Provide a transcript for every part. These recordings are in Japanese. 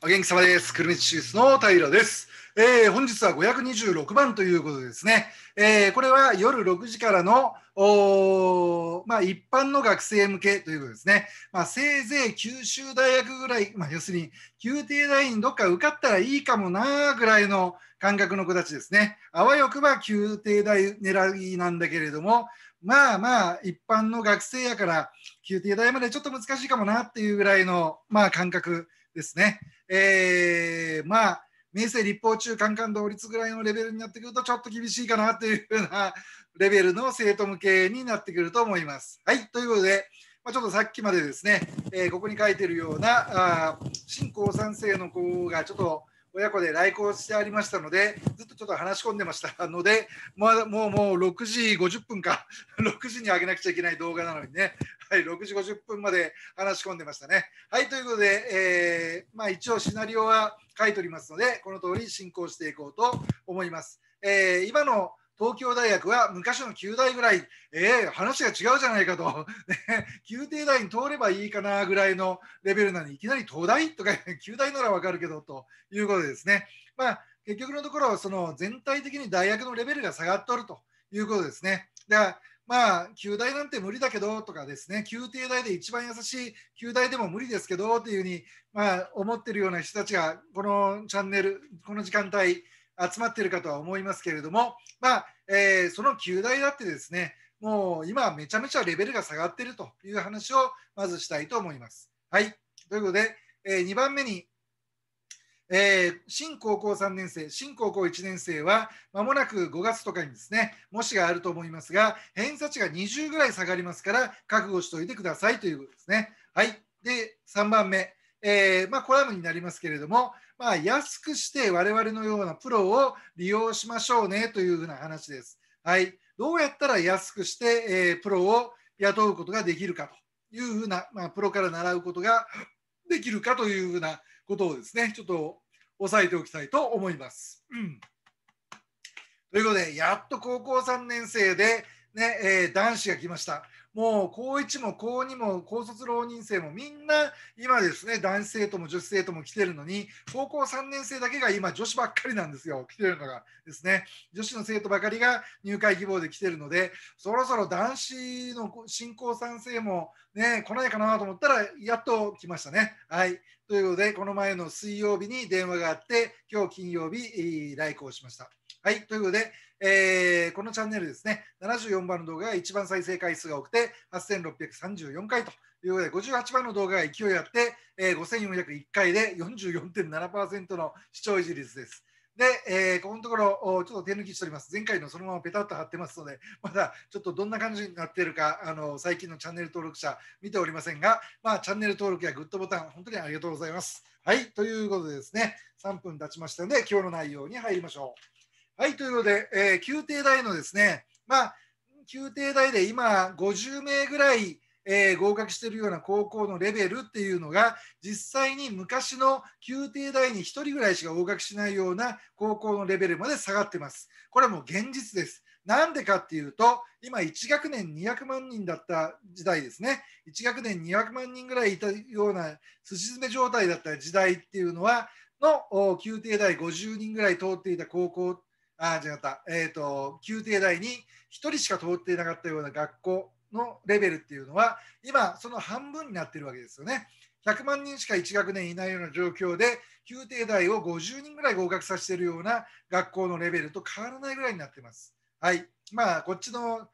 お元気様です。くるみちシュースの平です。えー本日は526番ということですね、えーこれは夜6時からの、おまあ、一般の学生向けということですね。まあ、せいぜい九州大学ぐらい、まあ、要するに宮廷大にどっか受かったらいいかもなぐらいの感覚の子たちですね。あわよくば宮廷大狙いなんだけれども、まあまあ、一般の学生やから、宮廷大までちょっと難しいかもなっていうぐらいの、まあ、感覚ですね。えーまあ、明生立法中間間同率ぐらいのレベルになってくると、ちょっと厳しいかなというふうなレベルの生徒向けになってくると思います。はい、ということで、まあ、ちょっとさっきまでですね、えーここに書いてるような、あー新高3世の子がちょっと親子で来校してありましたので、ずっとちょっと話し込んでましたので、まだ、もうもう6時50分か、6時に上げなくちゃいけない動画なのにね、はい、6時50分まで話し込んでましたね。はい、ということで、えーまあ、一応シナリオは書いておりますので、この通り進行していこうと思います。えー今の東京大学は昔の9大ぐらい、えー話が違うじゃないかと、ね、宮廷大に通ればいいかなぐらいのレベルなのに、いきなり東大とか9大ならわかるけどということでですね、まあ、結局のところ、その全体的に大学のレベルが下がっとるということですね。だからまあ、旧大なんて無理だけどとかですね、宮廷大で一番優しい旧大でも無理ですけどっていうふうに、まあ、思ってるような人たちが、このチャンネル、この時間帯、集まっているかとは思いますけれども、まあえーその旧大だってですね、もう今、めちゃめちゃレベルが下がっているという話をまずしたいと思います。はい。ということで、え2番目に、えー新高校3年生、新高校1年生は、まもなく5月とかにですね、模試があると思いますが、偏差値が20ぐらい下がりますから、覚悟しておいてくださいということですね。はい。で、3番目、えーまあ、コラムになりますけれども、まあ、安くして我々のようなプロを利用しましょうねというふうな話です。はい。どうやったら安くして、えープロを雇うことができるかというふうな、まあ、プロから習うことができるかというふうなことをですね、ちょっと押さえておきたいと思います。うんということで、やっと高校3年生で、ねえー男子が来ました。もう高1も高2も高卒浪人生もみんな今ですね、男子生徒も女子生徒も来てるのに、高校3年生だけが今女子ばっかりなんですよ、来てるのがですね。女子の生徒ばかりが入会希望で来てるので、そろそろ男子の新高3生もね、来ないかなと思ったら、やっと来ましたね。はい。ということで、この前の水曜日に電話があって、今日金曜日、来校しました。はい。ということで、えーこのチャンネルですね、74番の動画が一番再生回数が多くて、8634回ということで、58番の動画が勢いあって、えー5401回で44.7%の視聴維持率です。で、えーここのところ、ちょっと手抜きしております。前回のそのままペタッと貼ってますので、まだちょっとどんな感じになっているか、あの最近のチャンネル登録者見ておりませんが、まあ、チャンネル登録やグッドボタン、本当にありがとうございます。はい、ということでですね、3分経ちましたので、今日の内容に入りましょう。はい、ということで、えー宮廷大のですね、まあ、宮廷大で今、50名ぐらい、えー合格しているような高校のレベルっていうのが、実際に昔の宮廷大に1人ぐらいしか合格しないような高校のレベルまで下がってます。これはもう現実です。なんでかっていうと、今1学年200万人だった時代ですね。1学年200万人ぐらいいたようなすし詰め状態だった時代っていうのは、の宮廷大50人ぐらい通っていた高校、あ、違った、えっ、と、宮廷大に1人しか通っていなかったような学校のレベルっていうのは、今、その半分になってるわけですよね。100万人しか1学年いないような状況で、宮廷大を50人ぐらい合格させているような学校のレベルと変わらないぐらいになってます。はい。まあ、こっちの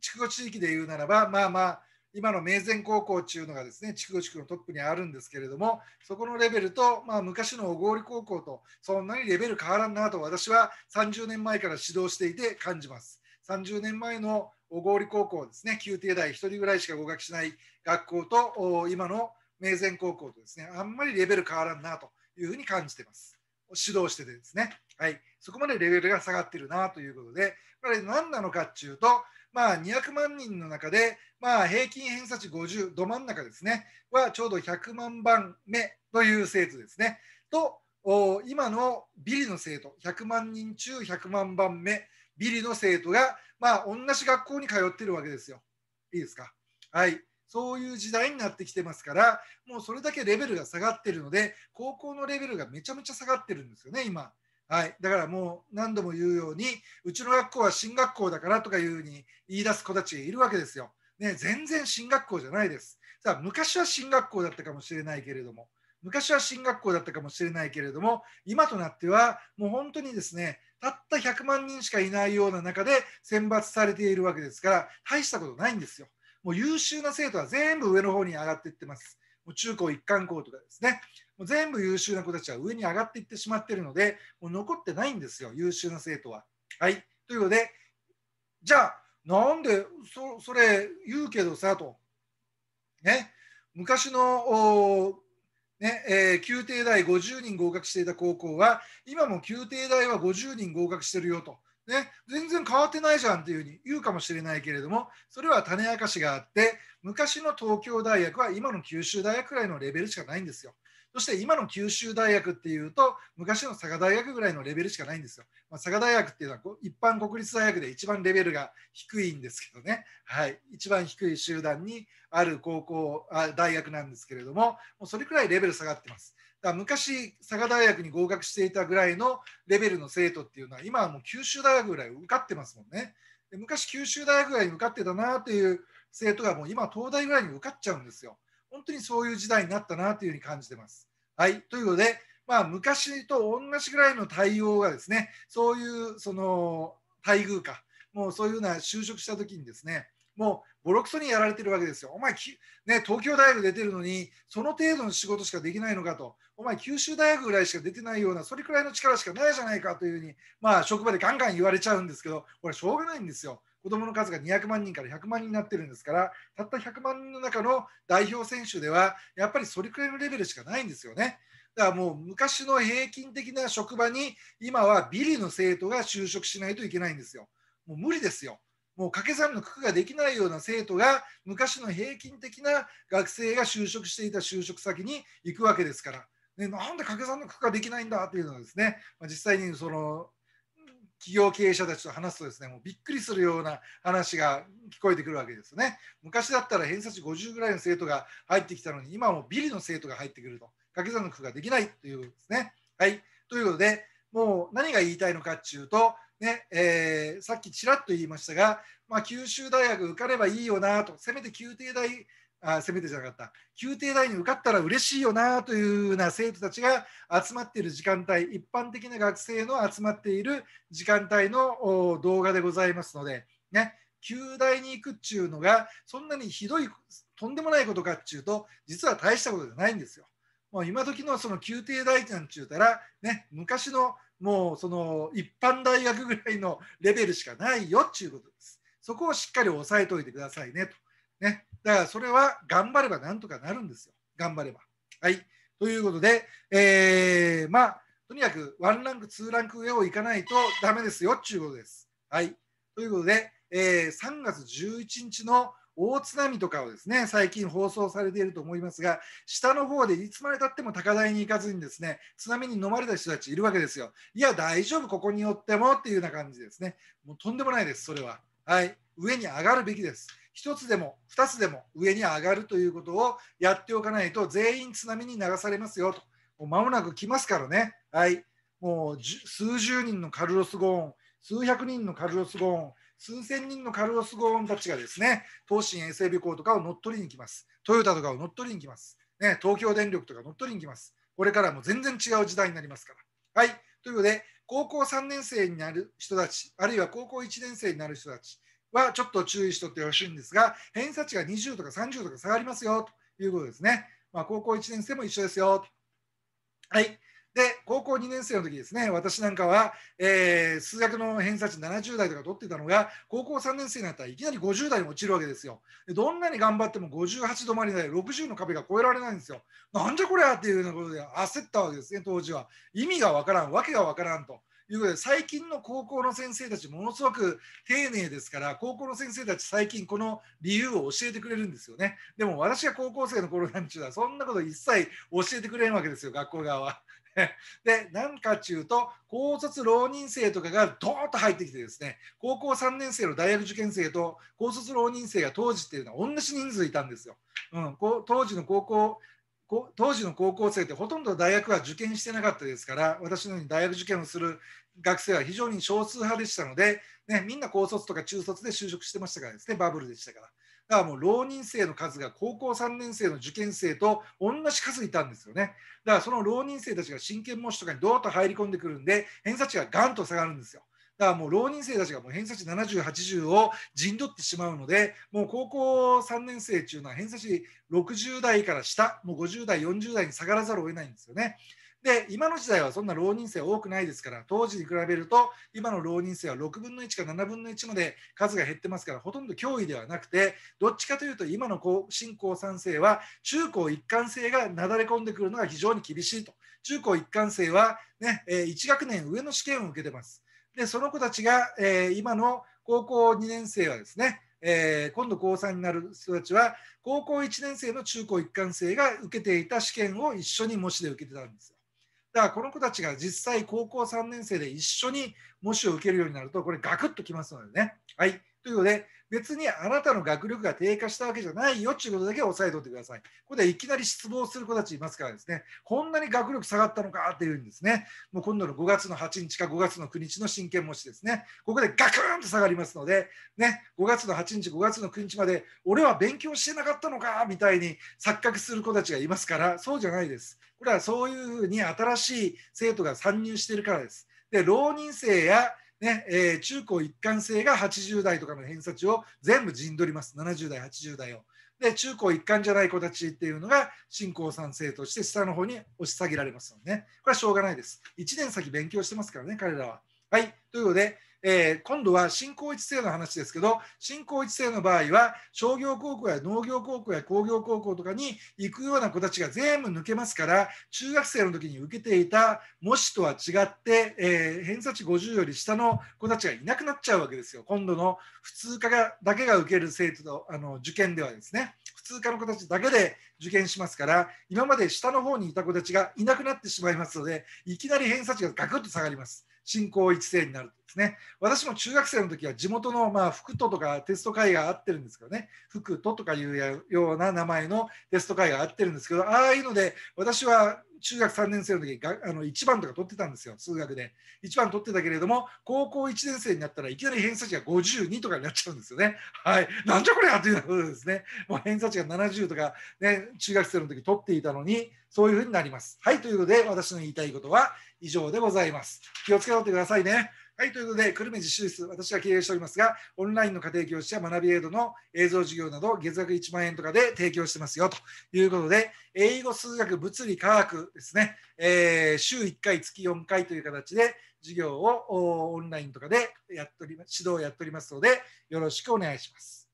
筑後地域で言うならば、まあまあ、今の明前高校っていうのがですね、筑後地区のトップにあるんですけれども、そこのレベルと、まあ、昔の小郡高校とそんなにレベル変わらんなと私は30年前から指導していて感じます。30年前の小郡高校ですね、宮廷大1人ぐらいしか合格しない学校と今の明前高校とですね、あんまりレベル変わらんなというふうに感じてます。指導しててですね、はい、そこまでレベルが下がってるなということで、これ何なのかっていうと、まあ、200万人の中で、まあ、平均偏差値50、ど真ん中ですね、はちょうど100万番目という生徒ですね。と、今のビリの生徒、100万人中100万番目、ビリの生徒が、まあ、同じ学校に通ってるわけですよ。いいですか？はい。そういう時代になってきてますからもうそれだけレベルが下がってるので高校のレベルがめちゃめちゃ下がってるんですよね今。はい、だからもう何度も言うようにうちの学校は進学校だからとかいうふうに言い出す子たちがいるわけですよ。ね、全然進学校じゃないです。さあ昔は進学校だったかもしれないけれども昔は進学校だったかもしれないけれども今となってはもう本当にですねたった100万人しかいないような中で選抜されているわけですから大したことないんですよ。もう優秀な生徒は全部上の方に上がっていってます。もう中高一貫校とかですね、もう全部優秀な子たちは上に上がっていってしまっているので、もう残ってないんですよ、優秀な生徒は。はい。ということで、じゃあ、なんでそそれ言うけどさと、ね、昔のねえー、宮廷大50人合格していた高校は今も宮廷大は50人合格してるよとね、全然変わってないじゃんっていうふうに言うかもしれないけれどもそれは種明かしがあって昔の東京大学は今の九州大学くらいのレベルしかないんですよ。そして今の九州大学っていうと昔の佐賀大学ぐらいのレベルしかないんですよ。まあ、佐賀大学っていうのは一般国立大学で一番レベルが低いんですけどね、はい、一番低い集団にある高校あ大学なんですけれどももうそれくらいレベル下がってます。だ昔佐賀大学に合格していたぐらいのレベルの生徒っていうのは今はもう九州大学ぐらい受かってますもんね。で昔九州大学ぐらいに受かってたなという生徒がもう今東大ぐらいに受かっちゃうんですよ。本当にそういう時代になったなというふうに感じてます。はい、ということで、まあ、昔と同じぐらいの対応がですねそういうその待遇かもうそういうような就職した時にですねもうボロクソにやられてるわけですよ。お前、ね、東京大学出てるのに、その程度の仕事しかできないのかと、お前、九州大学ぐらいしか出てないような、それくらいの力しかないじゃないかというふうに、まあ、職場でガンガン言われちゃうんですけど、これ、しょうがないんですよ。子どもの数が200万人から100万人になってるんですから、たった100万人の中の代表選手では、やっぱりそれくらいのレベルしかないんですよね。だからもう昔の平均的な職場に今はビリの生徒が就職しないといけないんですよ。もう無理ですよ。もう掛け算の九九ができないような生徒が昔の平均的な学生が就職していた就職先に行くわけですから、ね、なんで掛け算の九九ができないんだっていうのはですね、ま、実際にその企業経営者たちと話すとですねもうびっくりするような話が聞こえてくるわけですね。昔だったら偏差値50ぐらいの生徒が入ってきたのに今はもうビリの生徒が入ってくると掛け算の九九ができないということですね。はい、ということでもう何が言いたいのかっていうとねえー、さっきちらっと言いましたが、まあ、九州大学受かればいいよなと、せめて宮廷大、あせめてじゃなかった、宮廷大に受かったら嬉しいよなというような生徒たちが集まっている時間帯、一般的な学生の集まっている時間帯の動画でございますので、ね、旧大に行くっていうのが、そんなにひどい、とんでもないことかっていうと、実は大したことじゃないんですよ。もう今時のその宮廷大なんて言うたら、ね、昔のもうその一般大学ぐらいのレベルしかないよっていうことです。そこをしっかり押さえておいてくださいねと。ね、だからそれは頑張ればなんとかなるんですよ。頑張れば。はい。ということで、えー、まあ、とにかくワンランク、ツーランク上をいかないとダメですよっていうことです。はい。ということで、えー、3月11日の大津波とかをですね最近放送されていると思いますが下の方でいつまでたっても高台に行かずにですね津波に飲まれた人たちいるわけですよいや大丈夫ここによってもっていうような感じですねもうとんでもないですそれははい上に上がるべきです1つでも2つでも上に上がるということをやっておかないと全員津波に流されますよともう間もなく来ますからねはいもう数十人のカルロス・ゴーン数百人のカルロス・ゴーン数千人のカルロス・ゴーンたちがですね、東進衛星尾行とかを乗っ取りに来ます。トヨタとかを乗っ取りに来ます。ね、東京電力とか乗っ取りに来ます。これからも全然違う時代になりますから。はい。ということで、高校3年生になる人たち、あるいは高校1年生になる人たちはちょっと注意しとってほしいんですが、偏差値が20とか30とか下がりますよということですね。まあ、高校1年生も一緒ですよ。はい。で、高校2年生の時ですね、私なんかは、えー、数学の偏差値70代とか取ってたのが、高校3年生になったらいきなり50代に落ちるわけですよ。でどんなに頑張っても58止まりで60の壁が越えられないんですよ。なんじゃこりゃっていうようなことで焦ったわけですね、当時は。意味がわからん、わけがわからんと。いうことで最近の高校の先生たちものすごく丁寧ですから高校の先生たち最近この理由を教えてくれるんですよねでも私が高校生の頃なんちゅうのはそんなこと一切教えてくれんわけですよ学校側は で、なんかっていうと、高卒浪人生とかがドーンと入ってきてですね、高校3年生の大学受験生と高卒浪人生が当時っていうのは同じ人数いたんですよ。うん、こう当時の高校当時の高校生ってほとんど大学は受験してなかったですから私のように大学受験をする学生は非常に少数派でしたので、ね、みんな高卒とか中卒で就職してましたからですねバブルでしたから。だからもう浪人生の数が高校3年生の受験生と同じ数いたんですよね。だからその浪人生たちが真剣模試とかにどーっと入り込んでくるんで偏差値がガンと下がるんですよ。だからもう浪人生たちがもう偏差値70、80を陣取ってしまうので、もう高校3年生っていうのは偏差値60代から下、もう50代、40代に下がらざるを得ないんですよね。で、今の時代はそんな浪人生多くないですから、当時に比べると、今の浪人生は6分の1か7分の1まで数が減ってますから、ほとんど脅威ではなくて、どっちかというと、今の新高3世は、中高一貫生がなだれ込んでくるのが非常に厳しいと。中高一貫生は、ね、1学年上の試験を受けてます。でその子たちが、えー、今の高校2年生はですね、えー、今度高3になる人たちは高校1年生の中高一貫生が受けていた試験を一緒に模試で受けてたんですよ。だからこの子たちが実際高校3年生で一緒に模試を受けるようになるとこれガクッときますのでね。はい。ということで別にあなたの学力が低下したわけじゃないよっていうことだけ押さえておいてください。ここでいきなり失望する子たちいますからですね、こんなに学力下がったのかっていうんですね、もう今度の5月の8日か5月の9日の真剣模試ですね、ここでガクンと下がりますので、ね、5月の8日、5月の9日まで、俺は勉強してなかったのかみたいに錯覚する子たちがいますから、そうじゃないです。これはそういうふうに新しい生徒が参入しているからです。で、浪人生やねえー、中高一貫性が80代とかの偏差値を全部陣取ります、70代、80代を。で、中高一貫じゃない子たちっていうのが、新高三生として下の方に押し下げられますよね、これはしょうがないです。1年先勉強してますからね、彼らは。はい、ということで、えー、今度は新興一世の話ですけど新興一世の場合は商業高校や農業高校や工業高校とかに行くような子たちが全部抜けますから中学生の時に受けていた模試とは違って、えー、偏差値50より下の子たちがいなくなっちゃうわけですよ。今度の普通科がだけが受ける生徒のあの受験ではですね。普通科の子たちだけで受験しますから今まで下の方にいた子たちがいなくなってしまいますのでいきなり偏差値がガクッと下がります。進行一世になると。ですね。私も中学生の時は地元のまあ福都とかテスト会があってるんですけどね、福都とかいうような名前のテスト会があってるんですけど、ああいうので私は中学3年生の時があの1番とか取ってたんですよ、数学で。1番取ってたけれども、高校1年生になったらいきなり偏差値が52とかになっちゃうんですよね。はい。なんじゃこれやというようなことですね。もう偏差値が70とか、ね、中学生の時取っていたのに、そういうふうになります。はい。ということで、私の言いたいことは以上でございます。気をつけておいてくださいね。はい、ということで、久留米実習室、私が経営しておりますが、オンラインの家庭教師や学びエイドの映像授業など、月額1万円とかで提供してますよということで、英語、数学、物理、科学ですね、えー、週1回、月4回という形で、授業をオンラインとかでやっており指導をやっておりますので、よろしくお願いします。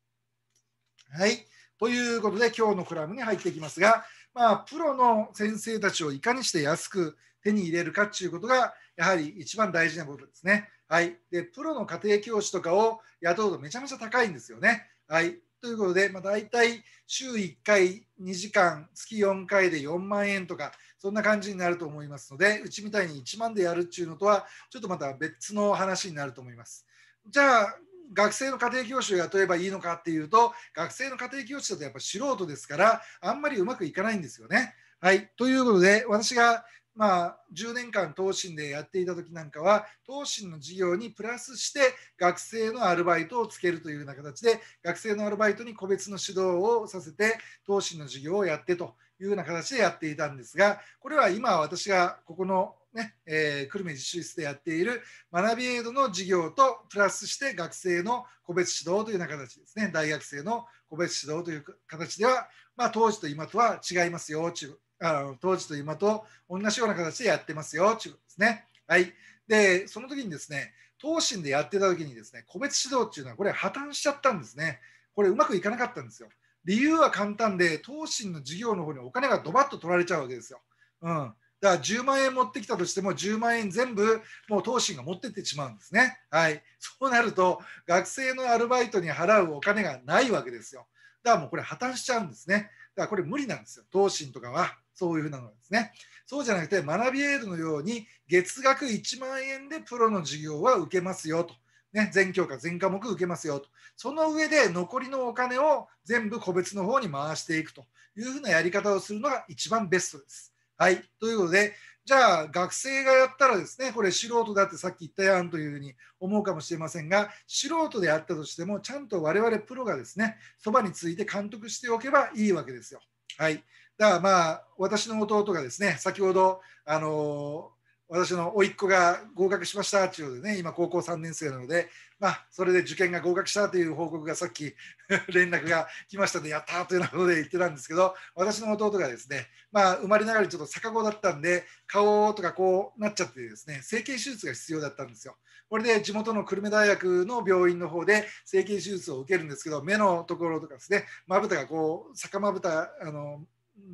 はい。ということで、今日のクラブに入っていきますが、まあ、プロの先生たちをいかにして安く手に入れるかということが、やはり一番大事なことですね。はい。で、プロの家庭教師とかを雇うとめちゃめちゃ高いんですよね。はい。ということで、まあ、大体週1回2時間、月4回で4万円とか、そんな感じになると思いますので、うちみたいに1万でやるっていうのとは、ちょっとまた別の話になると思います。じゃあ、学生の家庭教師を雇えばいいのかっていうと、学生の家庭教師だとやっぱ素人ですから、あんまりうまくいかないんですよね。はい。ということで、私がまあ、10年間東進でやっていた時なんかは東進の授業にプラスして学生のアルバイトをつけるというような形で学生のアルバイトに個別の指導をさせて東進の授業をやってというような形でやっていたんですがこれは今私がここのねえー、久留米実習室でやっている学びエイドの授業とプラスして学生の個別指導というような形ですね。大学生の個別指導という形では、まあ、当時と今とは違いますよというあの当時と今と同じような形でやってますよということですね。はい。で、その時にですね、東進でやってた時にですね、個別指導っていうのはこれ破綻しちゃったんですね。これうまくいかなかったんですよ。理由は簡単で、東進の事業の方にお金がドバッと取られちゃうわけですよ。うん。だから10万円持ってきたとしても10万円全部もう東進が持ってってしまうんですね。はい。そうなると学生のアルバイトに払うお金がないわけですよ。だからもうこれ破綻しちゃうんですね。だからこれ無理なんですよ。東進とかは。そういうふうなのですね。そうじゃなくて、学びエイドのように、月額1万円でプロの授業は受けますよと。ね、全教科、全科目受けますよと。その上で残りのお金を全部個別の方に回していくというふうなやり方をするのが一番ベストです。はい。ということで、じゃあ学生がやったらですね、これ素人だってさっき言ったやんというふうに思うかもしれませんが、素人であったとしても、ちゃんと我々プロがですね、そばについて監督しておけばいいわけですよ。はい。だからまあ、私の弟がですね、先ほど、あの私の甥っ子が合格しましたっていうのでね、今高校3年生なので、まあ、それで受験が合格したという報告がさっき 連絡が来ましたので、やったというようなことで言ってたんですけど、私の弟がですね、まあ、生まれながらちょっと逆子だったんで、顔とかこうなっちゃってですね、整形手術が必要だったんですよ。これで地元の久留米大学の病院の方で整形手術を受けるんですけど、目のところとかですね、まぶたがこう、逆まぶた、あの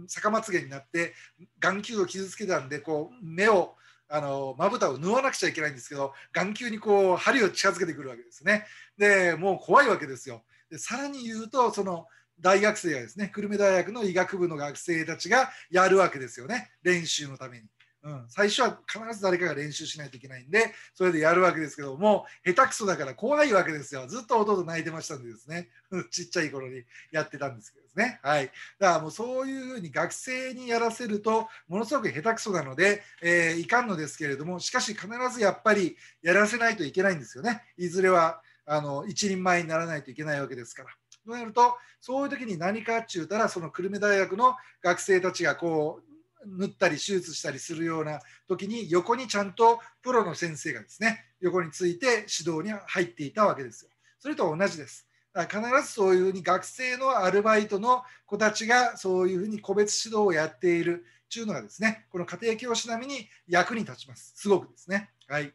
逆まつげになって眼球を傷つけたんでこう目をあのまぶたを縫わなくちゃいけないんですけど眼球にこう針を近づけてくるわけですね。でもう怖いわけですよ。でさらに言うとその大学生がですね久留米大学の医学部の学生たちがやるわけですよね練習のために。うん、最初は必ず誰かが練習しないといけないんでそれでやるわけですけども下手くそだから怖いわけですよ。ずっと弟泣いてましたんでですね。ちっちゃい頃にやってたんですけどですね。はい。だからもうそういうふうに学生にやらせるとものすごく下手くそなので、えー、いかんのですけれどもしかし必ずやっぱりやらせないといけないんですよね。いずれはあの一人前にならないといけないわけですから。となるとそういう時に何かって言うたらその久留米大学の学生たちがこう縫ったり手術したりするような時に横にちゃんとプロの先生がですね横について指導に入っていたわけですよ。それと同じです。必ずそういうふうに学生のアルバイトの子たちがそういうふうに個別指導をやっているというのがですねこの家庭教師並みに役に立ちます。すごくですね。はい。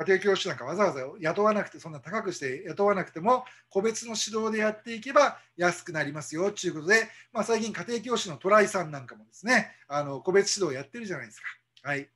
家庭教師なんかわざわざ雇わなくてそんな高くして雇わなくても個別の指導でやっていけば安くなりますよということで、まあ、最近家庭教師のトライさんなんかもですねあの個別指導やってるじゃないですか。はい、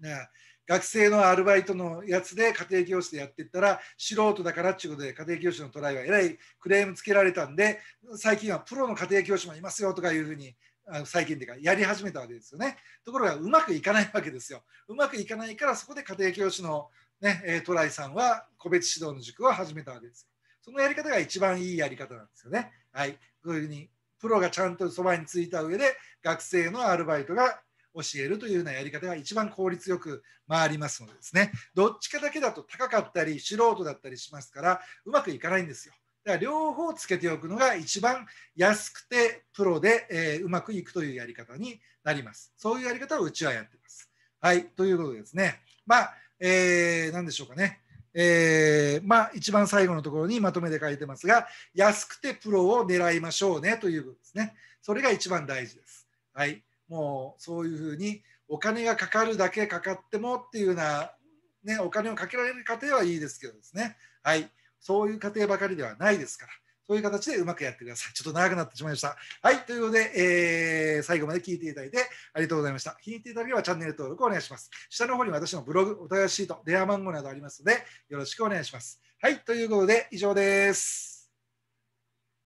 ね学生のアルバイトのやつで家庭教師でやっていったら素人だからっていうことで家庭教師のトライはえらいクレームつけられたんで最近はプロの家庭教師もいますよとかいうふうにあの最近でかやり始めたわけですよね。ところがうまくいかないわけですよ。うまくいかないからそこで家庭教師の、ね、トライさんは個別指導の塾を始めたわけですよ。そのやり方が一番いいやり方なんですよね。はい。こういうふうにプロがちゃんとそばについた上で学生のアルバイトが教えるというようなやり方が一番効率よく回りますのでですね。どっちかだけだと高かったり素人だったりしますからうまくいかないんですよ。だから両方つけておくのが一番安くてプロで、えー、うまくいくというやり方になります。そういうやり方をうちはやってます。はい、ということでですね、まあ、えー、何でしょうかね。えー、まあ、一番最後のところにまとめて書いてますが、安くてプロを狙いましょうねということですね。それが一番大事です。はい、もうそういうふうにお金がかかるだけかかってもっていうような、ね、お金をかけられる家庭はいいですけどですね。はい。そういう過程ばかりではないですから、そういう形でうまくやってください。ちょっと長くなってしまいました。はい、ということで、えー、最後まで聞いていただいてありがとうございました。気に入っていただければチャンネル登録お願いします。下の方に私のブログ、お問い合わせシート、電話番号などありますので、よろしくお願いします。はい、ということで以上です。